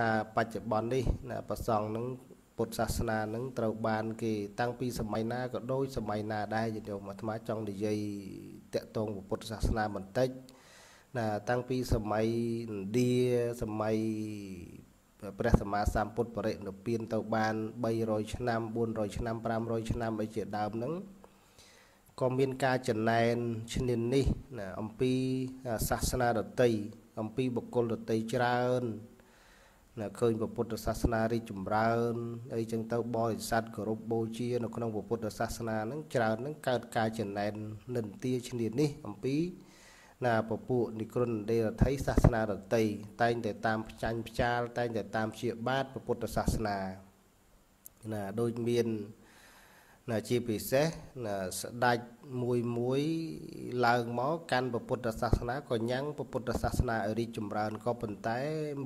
ថាបច្ចុប្បន្ននេះណាប្រសង់នឹងពុទ្ធសាសនានឹងត្រូវបានគេតាំងពីសម័យណាក៏ដូចសម័យណាដែរញាតិញោមអាត្មាចង់និយាយតកតងពុទ្ធសាសនាបន្តិចណាតាំងពីសម័យឥណ្ឌាសម័យព្រះសម្មាសម្ពុទ្ធបរិនិព្វានទៅបាន300ឆ្នាំ400ឆ្នាំ500ឆ្នាំអីជាដើមហ្នឹងក៏មានការចំណែនឈ្នាននេះណាអំពីសាសនាដតីអំពីបុគ្គលដតីច្រើន ណាឃើញពុទ្ធសាសនារីចម្រើនអីចឹងទៅបរិស័ទគោរពបូជានៅក្នុងពុទ្ធសាសនាហ្នឹងច្រើនហ្នឹងកើតការចំណែននិន្ទាឈ្នានេះអំពីណាពពួកនិក្រុនដេរដ្ឋីសាសនារតីតែងតែតាមផ្ចាញ់ផ្ចាលតែងតែតាមជាបាតពុទ្ធសាសនាណាដូចមាន ណាជាពិសេសណាស្ដេចមួយមួយឡើងមកកាន់ពុទ្ធសាសនាក៏ញ៉ាំងពុទ្ធសាសនាឲ្យរីកចម្រើនក៏ប៉ុន្តែ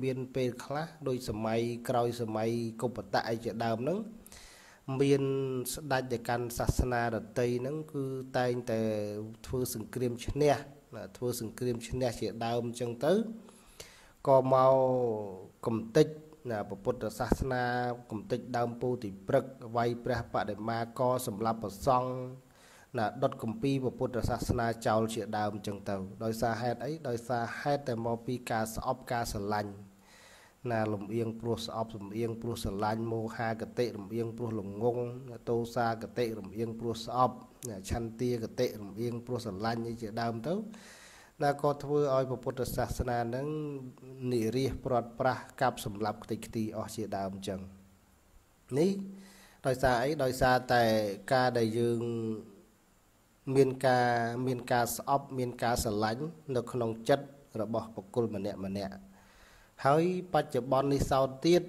មានពេលខ្លះដោយសម័យក្រោយសម័យកុបតៈអីជាដើមហ្នឹងមានស្ដេចទៅកាន់សាសនារតីហ្នឹងគឺតែងតែធ្វើសង្គ្រាមឈ្នះធ្វើសង្គ្រាមឈ្នះជាដើមអញ្ចឹងទៅក៏មកកំតិចណា ពុទ្ធសាសនាគំតិចដើមពូទីព្រឹកវាយព្រះបដិមាកសម្រាប់ប្រសង់ណាដុតគម្ពីរពុទ្ធសាសនាចោលជាដើមអញ្ចឹងទៅ ដោយសារហេតុអីដោយសារហេតុតែមកពីការស្អប់ការស្រឡាញ់ណាលំអៀងព្រោះស្អប់លំអៀងព្រោះស្រឡាញ់មោហាកតិរំអៀងព្រោះលងងតោសាកតិរំអៀងព្រោះស្អប់ឆន្ទាកតិរំអៀងព្រោះស្រឡាញ់នេះជាដើមទៅ ដែលក៏ធ្វើឲ្យពុទ្ធសាសនានឹងនិរិះព្រាត់ប្រាសកាប់សម្លាប់ខ្ទេចខ្ទីអស់ជាដើមអញ្ចឹងនេះដោយសារអីដោយសារតែការដែលយើងមានការមានការស្អប់មានការស្រឡាញ់នៅក្នុងចិត្តរបស់បុគ្គលម្នាក់ម្នាក់ហើយបច្ចុប្បន្ននេះសោតទៀត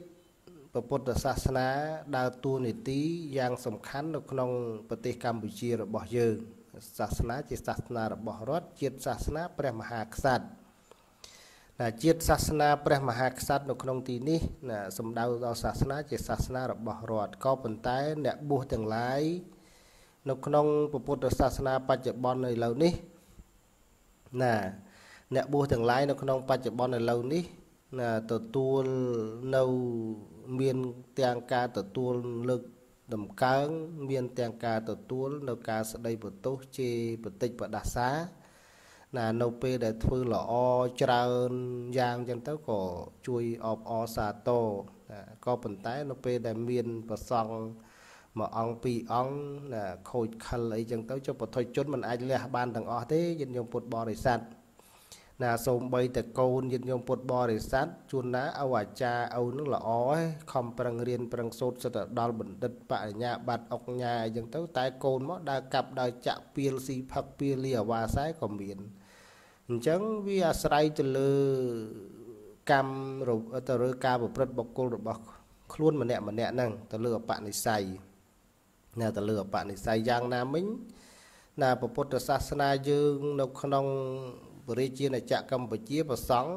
ពុទ្ធសាសនាដើរតួនាទីយ៉ាងសំខាន់នៅក្នុងប្រទេសកម្ពុជារបស់យើង សាសនាជាសាសនារបស់រដ្ឋជាតិសាសនាព្រះមហាក្សត្រណាជាតិសាសនាព្រះមហាក្សត្រនៅក្នុងទីនេះណាសំដៅដល់សាសនាជាសាសនារបស់រដ្ឋក៏ប៉ុន្តែអ្នកបួសទាំងឡាយនៅក្នុងពុទ្ធសាសនាបច្ចុប្បន្នឥឡូវនេះណាអ្នកបួសទាំងឡាយនៅក្នុងបច្ចុប្បន្នឥឡូវនេះណាទទួលនៅមានទាំងការទទួលលើក ដំកើងមានទាំងការទទួលនៅការស្ដីបន្ទោសជេរបតិចបដាសាណានៅពេលដែលធ្វើល្អច្រើនយ៉ាងចឹងទៅក៏ជួយអបអរសាទរក៏ប៉ុន្តែនៅពេលដែលមានប្រសង់មួយអង្គពីរអង្គណាខូចខលអីចឹងទៅចុះបថុជនមិនអាចលះបានទាំងអស់ទេញាតិញោមពុទ្ធបរិស័ទ ណាសូមបីតកូនញាតិញោមពុទ្ធបរិស័ទជួនណាឲ្យអាចារ្យឪនឹងល្អឯងខំប្រឹងរៀនប្រឹងសូត្រសិតដល់បណ្ឌិតបរិញ្ញាបត្រអុកញ៉ាអីចឹងទៅតែកូនមកដើរកាប់ដើរចាក់ពៀលស៊ីផឹកពៀលលីអាវ៉ាសែក៏មានអញ្ចឹងវាអាស្រ័យទៅលើកម្មទៅលើការប្រព្រឹត្តបុគ្គលរបស់ខ្លួនម្នាក់ម្នាក់ហ្នឹងទៅលើអបនិស្ស័យណាទៅលើអបនិស្ស័យយ៉ាងណាមិញណាពុទ្ធសាសនាយើងនៅក្នុង រាជាណាចក្រកម្ពុជាប្រសង់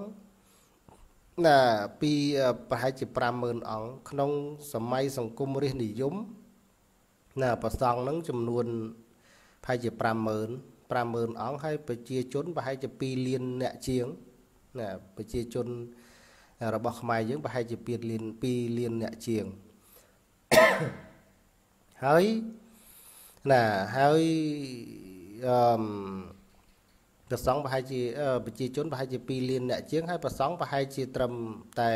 ណាពីប្រហែលជា50000អង្គក្នុងសម័យសង្គមរាស្ត្រនិយមណាប្រសង់ហ្នឹងចំនួនប្រហែលជា50000 50000អង្គហើយប្រជាជនប្រហែលជា2លានអ្នកជាងណាប្រជាជនរបស់ខ្មែរយើងប្រហែលជា2លាន2លានអ្នកជាងហើយណាហើយអឺ ប្រសង់ប្រហែលជាប្រជាជនប្រហែលជា2លានអ្នកជាងហើយប្រសង់ប្រហែលជាត្រឹមតែ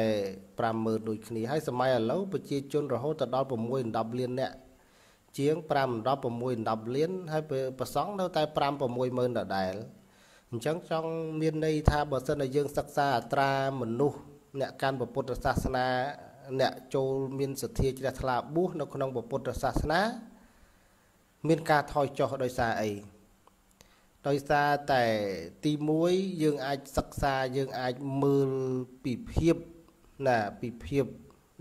50000ដូចគ្នាហើយសម័យឥឡូវប្រជាជនរហូតដល់6 10លានអ្នកជាង5 10 6 10លានហើយប្រសង់នៅតែ5 6ម៉ឺនដដែលអញ្ចឹងចង់មានន័យថាបើសិនជាយើងសិក្សាអត្រាមនុស្សអ្នកកាន់ពុទ្ធសាសនាអ្នកចូលមានសទ្ធាជ្រះថ្លាបួសនៅក្នុងពុទ្ធសាសនា មានការថយចុះដោយសារអី ដោយសារតែទី1យើងអាចសិក្សាយើងអាចមើលពីភាពណាពីភាព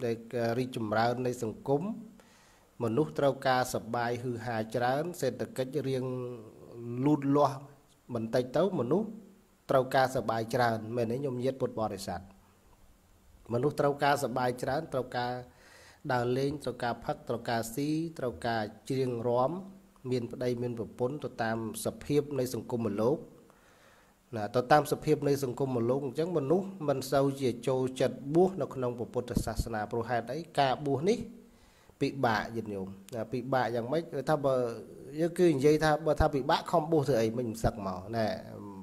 ដែលរីកចម្រើននៃសង្គមមនុស្សត្រូវការសបាយហឺហាច្រើន សេដ្ឋកិច្ចរៀងលូតលាស់បន្តិចទៅមនុស្សត្រូវការសបាយច្រើនមែនទេញោមញាតពុទ្ធបរិស័ទមនុស្សត្រូវការសបាយច្រើនត្រូវការដើរលេងត្រូវការផឹកត្រូវការស៊ីត្រូវការច្រៀងរាំ មានប្តីមានប្រពន្ធទៅតាមសភាពនៃសង្គមលោកណាទៅតាមសភាពនៃសង្គមលោកអញ្ចឹងមនុស្សមិនសូវជាចូលចិត្តបួសនៅក្នុងពុទ្ធសាសនាព្រោះហេតុអីការបួសនេះពិបាកយល់ញោមពិបាកយ៉ាងម៉េចថាបើយើងគឺនិយាយថាបើថាពិបាកខំបួសធ្វើអីមិនសឹកមកណែ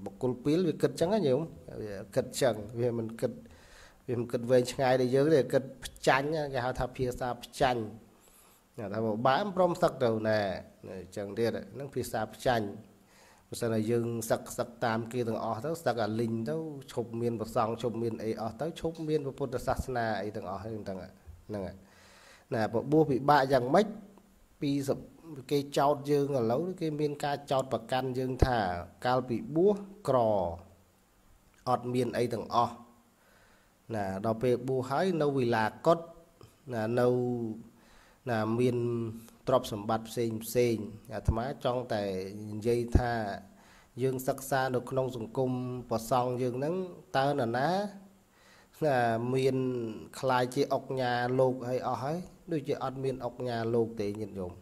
បុគ្គលពីលវាគិតចឹងណាញោមវាគិតចឹងវាមិនគិតវាមិនគិតវែងឆ្ងាយដូចយើងទេគិតផ្ចាញ់គេហៅថាភាសាផ្ចាញ់ ថាបើបាក់ព្រមសឹកទៅណែអញ្ចឹងទៀតហ្នឹងភាសាផ្ចាញ់បើសិនតែយើងសឹកសឹកតាមគេទាំងអស់ទៅសឹកអាលីងទៅឈប់មានប្រសងឈប់មានអីអស់ទៅឈប់មានពុទ្ធសាសនាអីទាំងអស់ហ្នឹងហ្នឹងហ្នឹងណាបបួសពិបាកយ៉ាងម៉េចពីគេចោតយើងឥឡូវគេមានការចោតប្រកាន់យើងថាកាលពីបួសក្រអត់មានអីទាំងអស់ណាដល់ពេលបួសហើយនៅវិឡាកុដណានៅ ណាមានទ្រព្យសម្បត្តិផ្សេងផ្សេងអាត្មាចង់តែនិយាយថាយើងសិក្សានៅក្នុងសង្គមប្រសង់យើងហ្នឹងតើនរណាណាមានខ្លាយជាអុកញ៉ាលោកហើយអស់ហើយដូចជាអត់មានអុកញ៉ាលោកទេញាតិញោម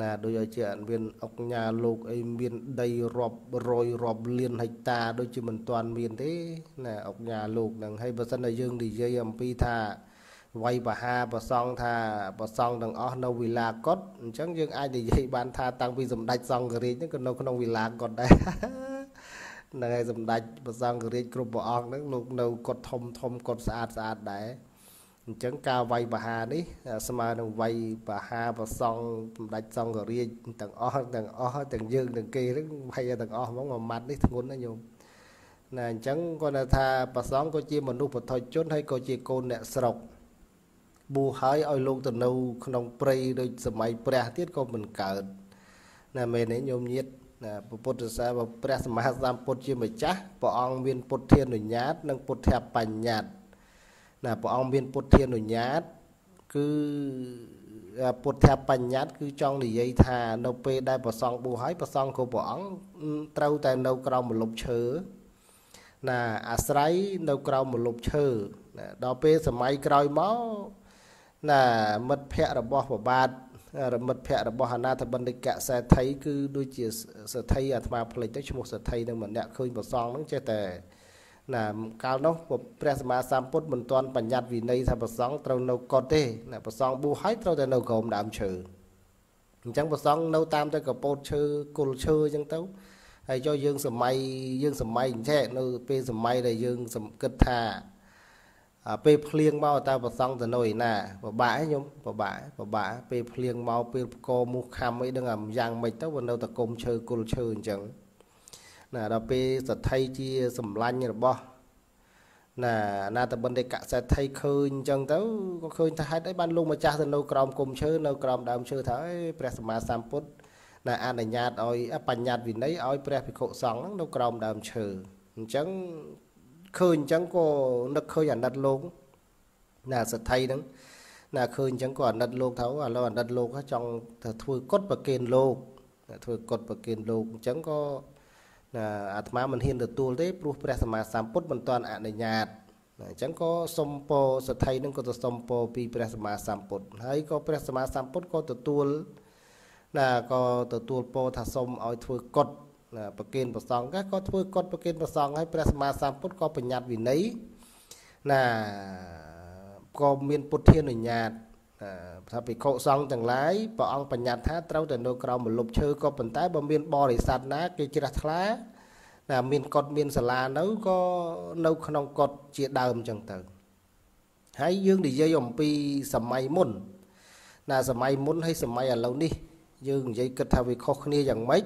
ណាដូចឲ្យជាអត់មានអុកញ៉ាលោកអីមានដីរាប់រយរាប់លានហិកតាដូចជាមិនទាន់មានទេណាអុកញ៉ាលោកហ្នឹងហើយបើសិនតែយើងនិយាយអំពីថា វ័យបហាប្រសងថាប្រសងទាំងអស់នៅវិឡាកុដអញ្ចឹងយើងអាចនិយាយបានថាតាំងពីសម្ដេចសង្ឃរាជហ្នឹងក៏នៅក្នុងវិឡាកុដដែរហ្នឹងហើយសម្ដេចប្រសងរាជគ្រប់ព្រះអង្គហ្នឹងលោកនៅកុដធំធំកុដស្អាតស្អាតដែរអញ្ចឹងការវាយបហានេះស្មើនឹងវាយបហាប្រសងសម្ដេចសង្ឃរាជទាំងអស់ទាំងអស់ទាំងយើងទាំងគេហ្នឹងវាយទាំងអស់ហ្មងមួយម៉ាត់នេះធ្ងន់ណាញោមណាអញ្ចឹងគាត់ថាប្រសងក៏ជាមនុស្សពុទ្ធជនហើយក៏ជាកូនអ្នកស្រុក បួសហើយឲ្យលោកទៅនៅក្នុងព្រៃដូចសម័យព្រះទៀតក៏មិនកើតណាមែនទេញោមញាតណាពុទ្ធសាសនាព្រះសម្មាសម្ពុទ្ធជាម្ចាស់ព្រះអង្គមានពុទ្ធានុញ្ញាត និងពុទ្ធបញ្ញត្តិណាព្រះអង្គមានពុទ្ធានុញ្ញាត គឺពុទ្ធបញ្ញត្តិគឺចង់និយាយថានៅពេលដែលប្រសងបួសហើយប្រសងគ្រប់ព្រះអង្គត្រូវតែនៅក្រោមម្លប់ឈើណាអាស្រ័យនៅក្រោមម្លប់ឈើណាដល់ពេលសម័យក្រោយមក ណាមិត្តភ័ក្តិរបស់ប្របាទមិត្តភ័ក្តិរបស់អាណាធបណ្ឌិកសេដ្ឋីគឺដូចជាសេដ្ឋីអាត្មាផ្លេចទៅឈ្មោះសេដ្ឋីនឹងម្នាក់ឃើញប្រសងហ្នឹងចេះតែណាកាលនោះព្រះសម្មាសម្ពុទ្ធមិនទាន់បញ្ញត្តិវិន័យថាប្រសងត្រូវនៅកត់ទេណាប្រសងប៊ូហើយត្រូវតែនៅក្រោមដើមឈើអញ្ចឹងប្រសងនៅតាមតែកពោតឈើគល់ឈើអញ្ចឹងទៅហើយចុះយើងសម័យយើងសម័យអញ្ចឹងនៅពេលសម័យដែលយើងគិតថា ពេលភ្លៀងមកតើប្រសង់ទៅនៅឯណាពិបាកខ្ញុំពិបាកពិបាកពេលភ្លៀងមកពេលកមុះខំអីដឹងអាយ៉ាងម៉េចទៅវានៅតែគុំឈើគល់ឈើអញ្ចឹងណាដល់ពេលសទ្ធិជាសម្លាញ់របស់ណាអាណាតបណ្ឌិកសេដ្ឋីឃើញអញ្ចឹងទៅក៏ឃើញថាហេតុអីបានលោកម្ចាស់ទៅនៅក្រោមគុំឈើនៅក្រោមដើមឈើថាអេព្រះសម្មាសម្ពុទ្ធណាអនុញ្ញាតឲ្យបញ្ញត្តិវិន័យឲ្យព្រះភិក្ខុសង្ឃហ្នឹងនៅក្រោមដើមឈើអញ្ចឹង ឃើញអញ្ចឹងក៏នឹកឃើញអាណិតលោកណាសទ្ធិហ្នឹងណាឃើញអញ្ចឹងក៏អាណិតលោកទៅឥឡូវអាណិតលោកចង់ទៅធ្វើកុដប្រគេនលោកធ្វើកុដប្រគេនលោកអញ្ចឹងក៏ណាអាត្មាមិនហ៊ានទទួលទេព្រោះព្រះសម្មាសម្ពុទ្ធមិនទាន់អនុញ្ញាតអញ្ចឹងក៏សុំពរសទ្ធិនឹងក៏ទៅសុំពរពីព្រះសម្មាសម្ពុទ្ធហើយក៏ព្រះសម្មាសម្ពុទ្ធក៏ទទួលណាក៏ទទួលពរថាសុំឲ្យធ្វើកុដ ប្រគិនប្រសងក៏ធ្វើកត់ប្រគិនប្រសងហើយព្រះសម្មាសម្ពុទ្ធក៏បញ្ញត្តិវិន័យណាក៏មានពុទ្ធានុញ្ញាតថាភិក្ខុសង្ឃទាំងឡាយព្រះអង្គបញ្ញត្តិថាត្រូវតែនៅក្រោមម្លប់ឈើក៏ប៉ុន្តែបើមានបរិស័ទណាគេជ្រះថ្លាណាមានកត់មានសាលានៅក៏នៅក្នុងកត់ជាដើមអញ្ចឹងទៅហើយយើងនិយាយអំពីសម័យមុន ណាសម័យមុនហើយសម័យឥឡូវនេះ យើងនិយាយគិតថាវាខុសគ្នាយ៉ាងម៉េច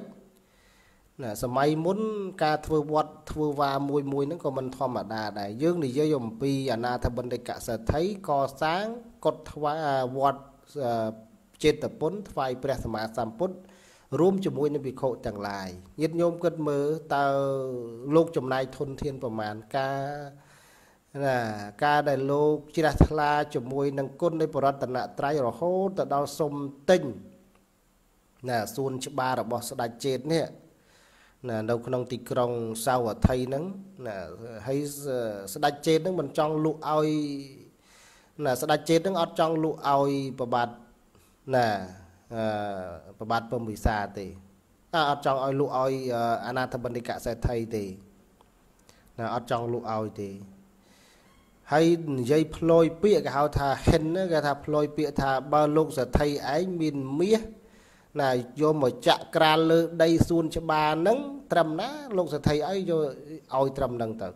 ណាសម័យមុនការធ្វើវត្តធ្វើវាមួយមួយហ្នឹងក៏មិនធម្មតាដែរយើងនិយាយអំពីអនាថបណ្ឌិកសិទ្ធិកសាងកុដថ្វាវត្តចេតពុនថ្វាយព្រះសម្មាសម្ពុទ្ធរួមជាមួយនឹងវិខុទាំងឡាយញាតិញោមគិតមើលតើលោកចំណាយធនធានប្រមាណការណាការដែលលោកជ្រះថ្លាជាមួយនឹងគុណនៃបរតនត្រ័យរហូតទៅដល់សុំទិញណាសួនច្បាររបស់ស្ដេចចេតនេះ ណានៅក្នុងទីក្រុងសាវត្ថីហ្នឹងណាហើយស្ដេចចេតហ្នឹងមិនចង់លក់ឲ្យណាស្ដេចចេតហ្នឹងអត់ចង់លក់ឲ្យប្របាទណាអឺប្របាទពំវិសាទេអត់ចង់ឲ្យលក់ឲ្យអាណាធិបតីកសេដ្ឋីទេណាអត់ចង់លក់ឲ្យទេហើយនិយាយផ្លយពាក្យគេហៅថាហិនគេថាផ្លយពាក្យថាបើលោកសទ្ធិឯងមានមាស ណាយកមកចាក់ក្រាលលើដីសួនច្បារហ្នឹងត្រឹមណាលោកសទ្ធិអីយកឲ្យត្រឹមហ្នឹងទៅ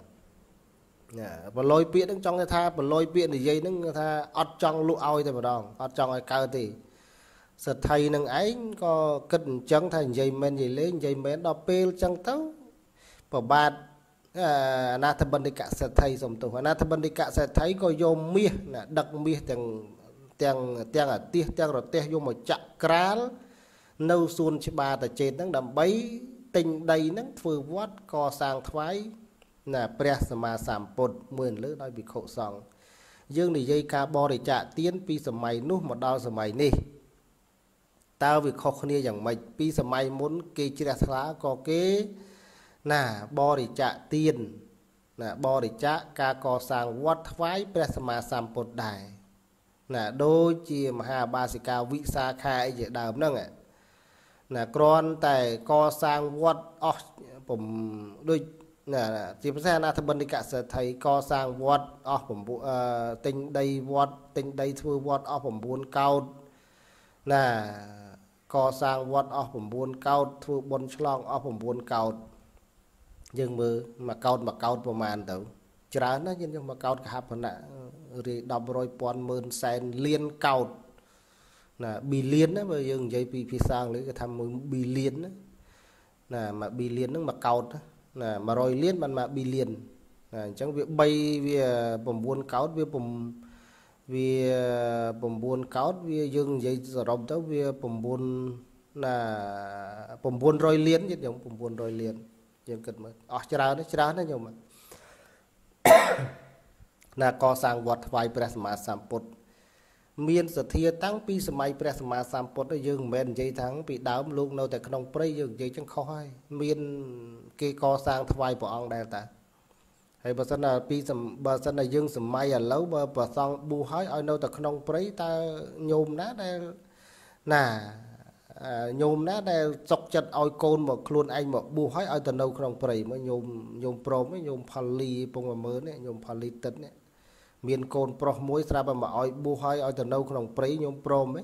ណាប្រឡយពាក្យហ្នឹងចង់ថាប្រឡយពាក្យនិយាយហ្នឹងថាអត់ចង់លក់ឲ្យតែម្ដងអត់ចង់ឲ្យកើតទេសទ្ធិនឹងឯងក៏គិតអញ្ចឹងថានិយាយមែននិយាយលេងនិយាយមែនដល់ពេលអញ្ចឹងទៅប្របាទអនាថបណ្ឌិកសេដ្ឋីសំទោសអនាថបណ្ឌិកសេដ្ឋីក៏យកមាសណាដឹកមាសទាំងទាំងទាំងអាទិះទាំងរទេសយកមកចាក់ក្រាល នៅសួនច្បារតាចេតហ្នឹងដើម្បីទិញដីហ្នឹងធ្វើវត្តកសាងថ្វាយណាព្រះសម្មាសម្ពុទ្ធមួយលើដោយភិក្ខុសង្ឃយើងនិយាយការបរិច្ចាគទានពីសម័យនោះមកដល់សម័យនេះតើវាខុសគ្នាយ៉ាងម៉េចពីសម័យមុន គេជ្រះថ្លាក៏គេណាបរិច្ចាគទានណាបរិច្ចាគការកសាងវត្តថ្វាយព្រះសម្មាសម្ពុទ្ធដែរណាដូចជាមហាបាសិកាវិសាខាអីជាដើមហ្នឹង ណាគ្រាន់តែកសាងវត្តអស់ពំដូចណាជាភាសាអនាធបនិកសេដ្ឋីកសាងវត្តអស់9ទិញដីវត្តទិញដីធ្វើវត្តអស់9កោតណាកសាងវត្តអស់9កោតធ្វើបុណ្យឆ្លងអស់9កោតយើងមើលមួយកោតមួយកោតប្រមាណទៅ ច្រើនណាស់យើងមួយកោតកហបណៈរី10រយពាន់ម៉ឺនសែនលានកោត ណាប៊ីលៀនណាបើយើងនិយាយពីភាសាអង់គ្លេសគេថាមួយប៊ីលៀនណាណាមួយប៊ីលៀនហ្នឹងមួយកោតណា100លានបានមកប៊ីលៀនណាអញ្ចឹងវា3វា9កោតវាវា9កោតវាយើងនិយាយសរុបទៅវា9ណា900លានទៀតខ្ញុំ900លានយើងគិតមើលអស់ច្រើនច្រើនណាខ្ញុំណាកសាងវត្តថ្វាយព្រះសម្មាសម្ពុទ្ធ មានសទ្ធាតាំងពីសម័យព្រះសម្មាសម្ពុទ្ធយើងមិនមែននិយាយថាំងពីដើមលោកនៅតែក្នុងព្រៃយើងនិយាយចឹងខុសហើយមានគេកសាងថ្វាយព្រះអង្គដែរតាហើយបើសិនណាពីបើសិនណាយើងសម័យឥឡូវបើប្រសងប៊ូហើយឲ្យនៅតែក្នុងព្រៃតើញោមណាដែលណាញោមណាដែលសុកចិត្តឲ្យកូនមកខ្លួនឯងមកប៊ូហើយឲ្យទៅនៅក្នុងព្រៃមកញោមញោមព្រមញោមផលីពងមើនេះញោមផលីទឹកនេះ មានកូនប្រុសមួយស្រាប់តែមកឲ្យប៊ូហើយឲ្យទៅនៅក្នុងព្រៃញោមព្រមទេ